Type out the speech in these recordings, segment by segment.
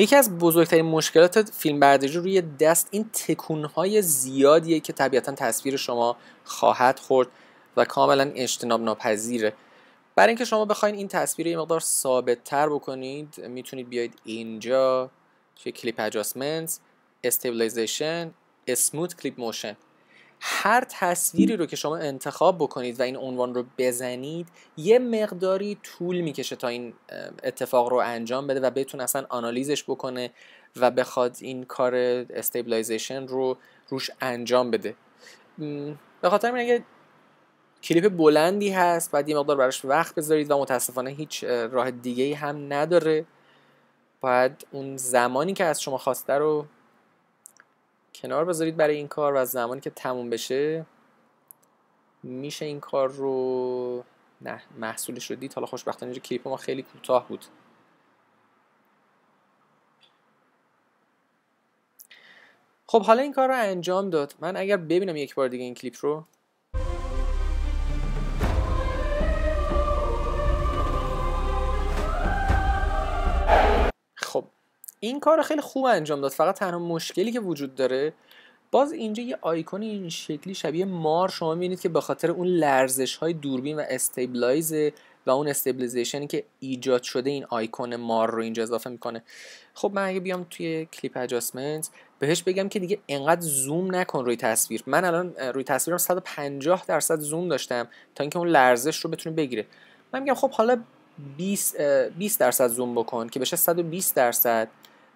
یکی از بزرگترین مشکلات فیلم برداری روی دست این تکونهای زیادیه که طبیعتا تصویر شما خواهد خورد و کاملا اجتناب ناپذیره برای اینکه شما بخواید این تصویر رو یه مقدار ثابت تر بکنید می‌تونید بیاید اینجا توی clip adjustment stabilization smooth clip motion هر تصویری رو که شما انتخاب بکنید و این عنوان رو بزنید یه مقداری طول می‌کشه تا این اتفاق رو انجام بده و بتونه اصلا آنالیزش بکنه و بخواد این کار stabilization رو روش انجام بده. به خاطر اگه کلیپ بلندی هست بعد یه مقدار براش وقت بذارید و متاسفانه هیچ راه دیگه هم نداره باید اون زمانی که از شما خواسته رو کنار بذارید برای این کار و از زمانی که تموم بشه میشه این کار رو نه محصولش رو دید. حالا خوشبختانه اینجا کلیپ ما خیلی کوتاه بود. خب حالا این کار رو انجام داد. من اگر ببینم یک بار دیگه این کلیپ رو این کار خیلی خوب انجام داد. فقط تنها مشکلی که وجود داره باز اینجا یه آیکون این شکلی شبیه مار. شما می‌بینید که به خاطر اون لرزش های دوربین و stabilize و اون stabilization ی که ایجاد شده این آیکون مار رو اینجا اضافه می‌کنه. خب من اگه بیام توی clip adjustment بهش بگم که دیگه انقدر زوم نکن روی تصویر. من الان روی تصویرم 150 درصد زوم داشتم تا اینکه اون لرزش رو بتونه بگیره. من میگم خب حالا 20 20 درصد زوم بکن که بشه 120 درصد.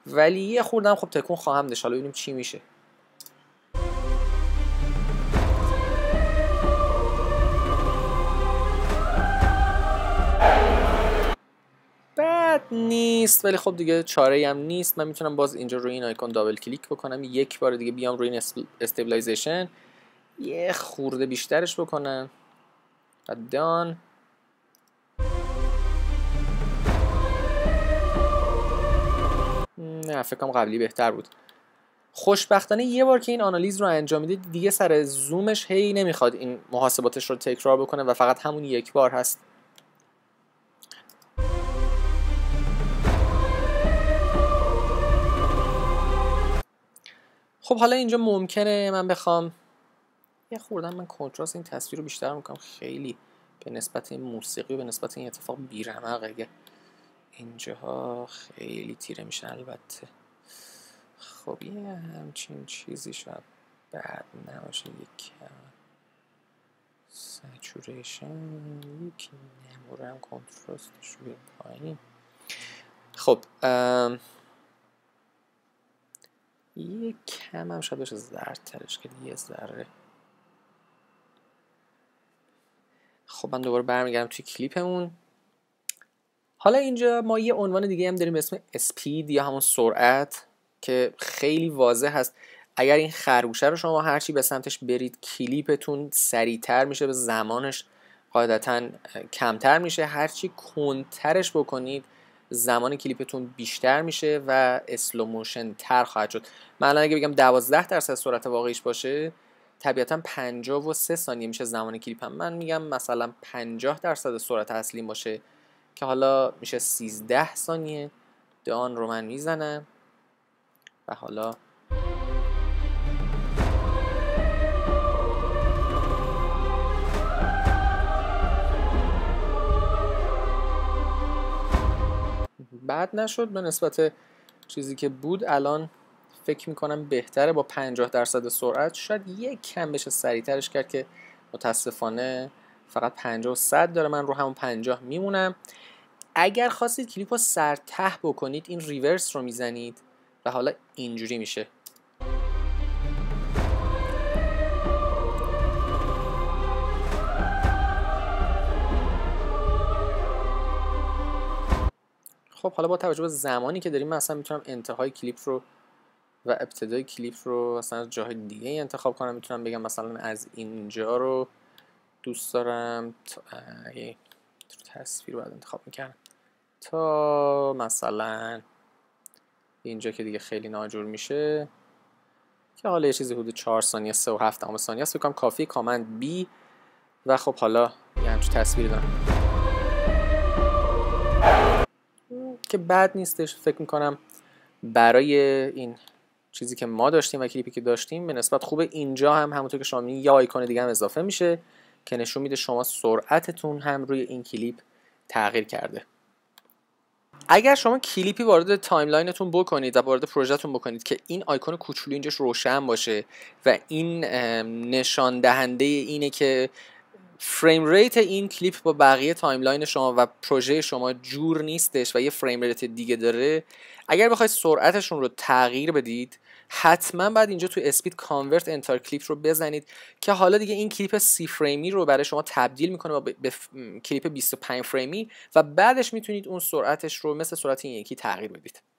ولی یه خوردم خب تکون خواهم داشت. حالا ببینیم چی میشه. بد نیست ولی خب دیگه چاره هم نیست. من می‌تونم باز اینجا روی این آیکون double click بکنم. یک بار دیگه بیام روی این stabilization. یه خورده بیشترش بکنم. و done نه فکر کنم قبلی بهتر بود. خوشبختانه یه بار که این آنالیز رو انجام میده دیگه سر زومش هی نمی‌خواد این محاسباتش رو تکرار بکنه و فقط همون یک بار هست. خب حالا اینجا ممکنه من بخوام یه خوردم من کنتراست این تصویر رو بیشتر می‌کنم. خیلی به نسبت این موسیقی و به نسبت این اتفاق بیرمقه اینجاها خیلی تیره میشه البته خب یه همچین چیزی شاید بعد نباشه. یک سچوریشن یک نمورم کنتراستش رو پایین. خب یه کم هم شاید بشه زرد ترش که یه ذره. خب من دوباره برمیگردم توی کلیپمون. حالا اینجا ما یه عنوان دیگه هم داریم به اسم اسپید یا همون سرعت که خیلی واضح هست. اگر این خرگوشه رو شما هرچی به سمتش برید کلیپتون سریعتر میشه به زمانش قاعدتا کمتر میشه. هرچی کندترش بکنید زمان کلیپتون بیشتر میشه و slow motion تر خواهد شد. من اگه بگم 12 درصد سرعت واقعیش باشه طبیعتا 53 ثانیه میشه زمان کلیپم من میگم مثلا 50 درصد سرعت اصلی باشه. که حالا میشه 13 ثانیه. done رو من می‌زنم. و حالا بعد نشد. به نسبت چیزی که بود الان فکر می‌کنم بهتره با 50 درصد سرعت. شاید یک کم بشه سریعترش کرد که متاسفانه فقط 50 و 100 داره من رو همون 50 میمونم. اگر خواستید کلیپ رو سرته بکنید این ریورس رو می‌زنید و حالا اینجوری میشه. خب حالا با توجه به زمانی که داریم من اصلا می‌تونم انتهای کلیپ رو و ابتدای کلیپ رو اصلا از جاهای دیگه انتخاب کنم. می‌تونم بگم مثلا از اینجا رو دوست دارم تصویر باید انتخاب می‌کردم. تا مثلا اینجا که دیگه خیلی ناجور میشه که حالا یه چیزی حدود 4 ثانیه 3 و 7 دهم ثانیه است بکنم کافی کامند بی و خب حالا یه همچون تصویر دارم. که بد نیستش فکر می‌کنم برای این چیزی که ما داشتیم و کلیپی که داشتیم به نسبت خوب اینجا هم همونطور که شما یه آیکون دیگه هم اضافه میشه. که نشون میده شما سرعتتون هم روی این کلیپ تغییر کرده. اگر شما کلیپی وارد timeline تون بکنید و وارد پروژهتون بکنید که این آیکون کوچولو اینجاش روشن باشه و این نشان دهنده اینه که frame rate این کلیپ با بقیه timeline شما و پروژه شما جور نیستش و یه frame rate دیگه داره اگر بخواید سرعتشون رو تغییر بدید حتما بعد اینجا تو اسپید کانورت انتر کلیپ رو بزنید که حالا دیگه این کلیپ سی فریمی رو برای شما تبدیل می‌کنه به کلیپ 25 فریمی و بعدش می‌تونید اون سرعتش رو مثل سرعت این یکی تغییر بدید.